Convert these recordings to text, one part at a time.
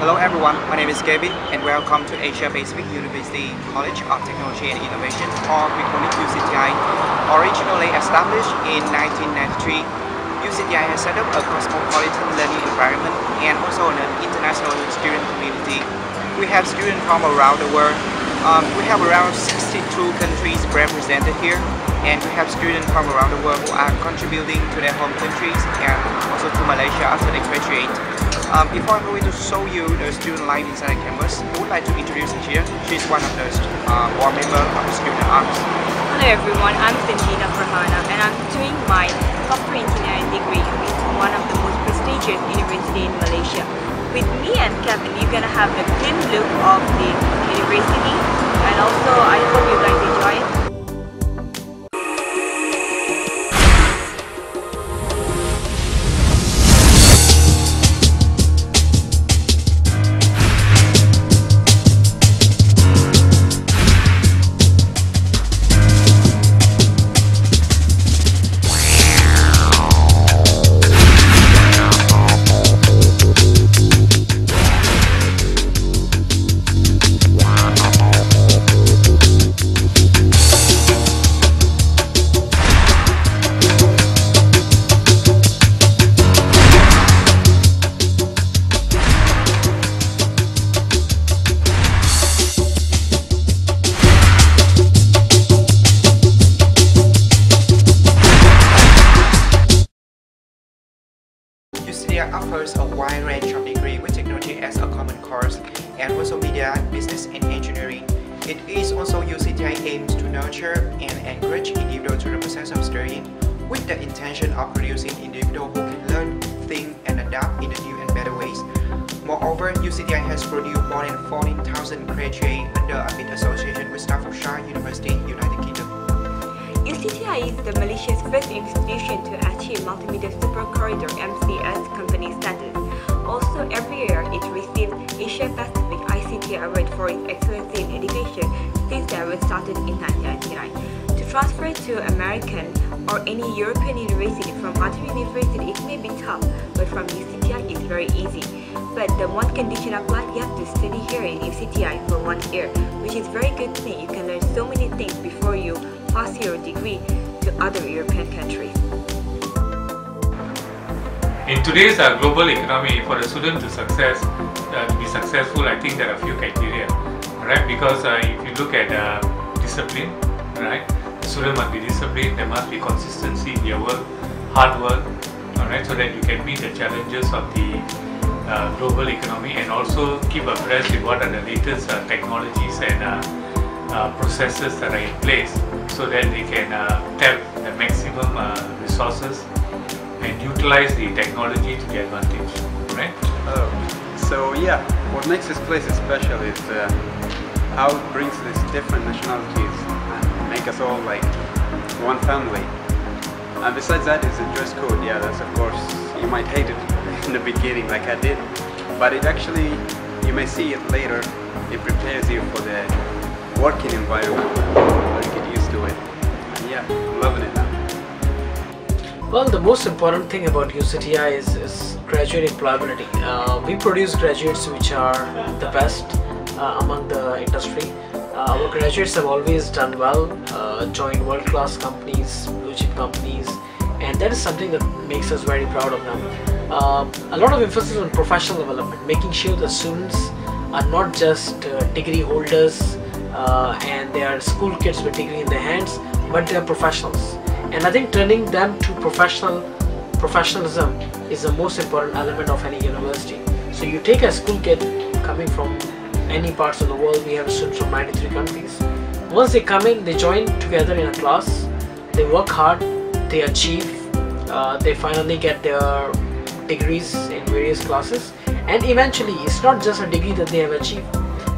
Hello everyone, my name is Gaby and welcome to Asia Pacific University College of Technology and Innovation or it UCTI. Originally established in 1993, UCTI has set up a cosmopolitan learning environment and also an international student community. We have students from around the world. Um, we have around 62 countries represented here and we have students from around the world who are contributing to their home countries and also to Malaysia after they graduate. Um, before I'm going to show you the student life inside the campus, I would like to introduce Chia. She's one of the uh, board of the Student Arts. Hello everyone, I'm Sanjina Farhana and I'm doing my software engineering degree with one of the most prestigious university in Malaysia. With me and Kevin, you're gonna have a glimpse look of the university and also I hope you guys enjoy it. Offers a wide range of degree with technology as a common course and also media, business and engineering. It is also UCTI aims to nurture and encourage individuals to the process of studying with the intention of producing individuals who can learn, think and adapt in new and better ways. Moreover, UCTI has produced more than 14,000 graduates under a bid association with Staffordshire University, United Kingdom. UCTI is the Malaysia's first institution to achieve Multimedia Super Corridor MCS company status. Also, every year it receives Asia Pacific ICT Award for its excellence in education since the award started in 1999. To transfer to American or any European university from other university, it may be tough, but from UCTI it's very easy. But the one condition applied, you have to study here in UCTI for one year, which is very good thing. You can learn so many things before you pass your degree to other European countries. In today's uh, global economy, for a student to success, uh, to be successful, I think there are a few criteria, right? Because uh, if you look at uh, discipline, right? The student must be disciplined. There must be consistency in their work, hard work, all right, so that you can meet the challenges of the uh, global economy and also keep abreast with what are the latest uh, technologies and processes that are in place, so that they can tap the maximum resources and utilize the technology to their advantage, right? Oh, so yeah, what makes this place special is uh, how it brings these different nationalities and make us all like one family. And besides that is the dress code, yeah, that's of course, you might hate it in the beginning like I did, but it actually, you may see it later, it prepares you for the working environment, yeah, I'm loving it now. Well, the most important thing about UCTI is, is graduate employability. Uh, we produce graduates which are the best uh, among the industry. Uh, our graduates have always done well, uh, joined world-class companies, blue chip companies, and that is something that makes us very proud of them. Uh, a lot of emphasis on professional development, making sure the students are not just uh, degree holders and they are school kids with degree in their hands, but they are professionals and I think turning them to professional professionalism is the most important element of any university. So you take a school kid coming from any parts of the world, we have students from 93 countries. Once they come in, they join together in a class, they work hard, they achieve, uh, they finally get their degrees in various classes and eventually it's not just a degree that they have achieved.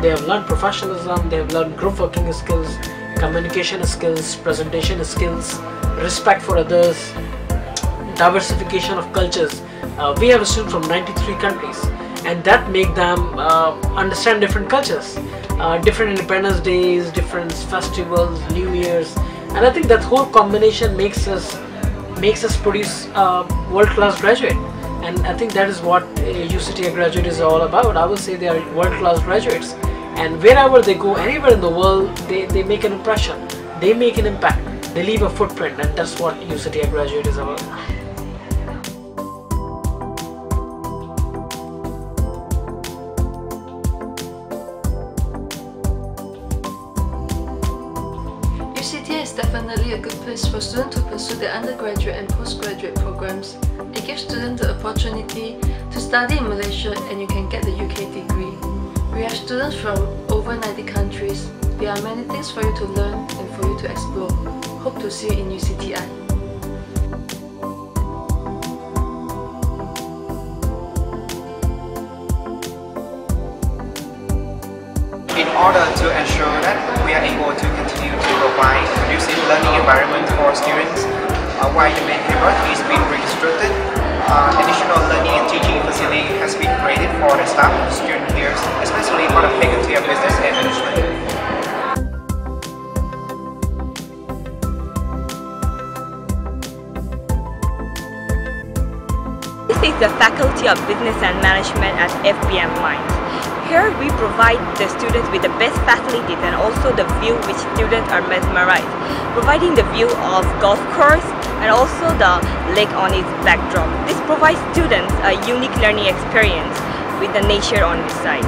They have learned professionalism, they have learned group working skills, communication skills, presentation skills, respect for others, diversification of cultures. Uh, we have a student from 93 countries and that make them uh, understand different cultures, uh, different independence days, different festivals, new years and I think that whole combination makes us makes us produce a world-class graduate and I think that is what uh, a UCTI graduate is all about. I will say they are world-class graduates, and wherever they go, anywhere in the world, they, they make an impression, they make an impact, they leave a footprint, and that's what UCTI graduate is about. UCTI is definitely a good place for students to pursue their undergraduate and postgraduate programs. It gives students the opportunity to study in Malaysia and you can get the UK degree. We have students from over 90 countries. There are many things for you to learn and for you to explore. Hope to see you in UCTI. In order to ensure that we are able to continue provide conducive learning environment for students, uh, while the main campus is being restricted, uh, additional learning and teaching facility has been created for the staff, student peers, especially for the faculty of business and management. This is the Faculty of Business and Management at FBM Mines. Here we provide the students with the best facilities and also the view which students are mesmerized, providing the view of golf course and also the lake on its backdrop. This provides students a unique learning experience with the nature on its side.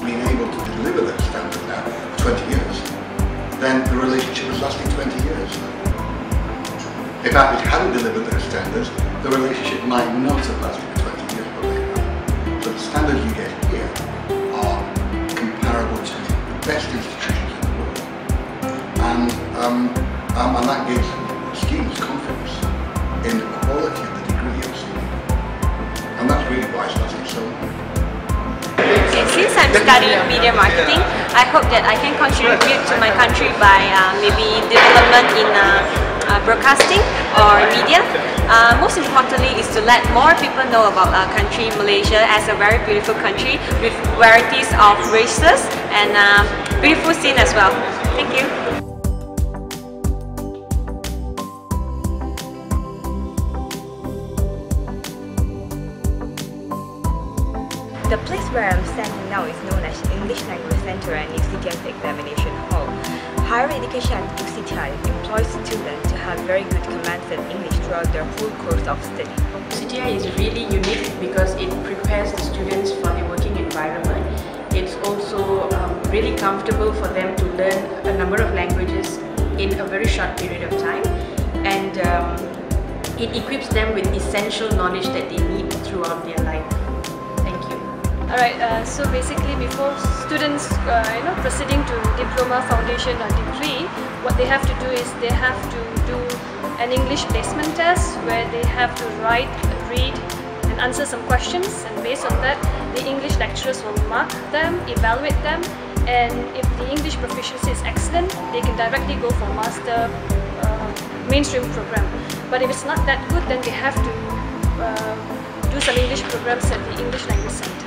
being able to deliver that standard now for 20 years, then the relationship is lasting 20 years. If Appleton hadn't delivered those standards, the relationship might not have lasted for 20 years, but. So the standards you get here are comparable to the best institutions in the world. And, um, um, and that gives students confidence in the quality of the degree you're receiving. And that's really why it's lasting so long. Since I'm studying media marketing, I hope that I can contribute to my country by uh, maybe development in uh, uh, broadcasting or media. Uh, most importantly is to let more people know about our country, Malaysia, as a very beautiful country with varieties of races and uh, beautiful scene as well. Thank you. The place where I'm standing now is known as English Language Center and UCTI's Examination Hall. Higher education at UCTI employs students to have very good commands in English throughout their whole course of study. CTI is really unique because it prepares the students for the working environment. It's also um, really comfortable for them to learn a number of languages in a very short period of time and um, it equips them with essential knowledge that they need throughout their life. Alright, uh, so basically before students uh, you know proceeding to diploma, foundation or degree, what they have to do is they have to do an English placement test where they have to write, read and answer some questions and based on that the English lecturers will mark them, evaluate them and if the English proficiency is excellent, they can directly go for master uh, mainstream program. But if it's not that good, then they have to uh, do some English programs at the English Language Center.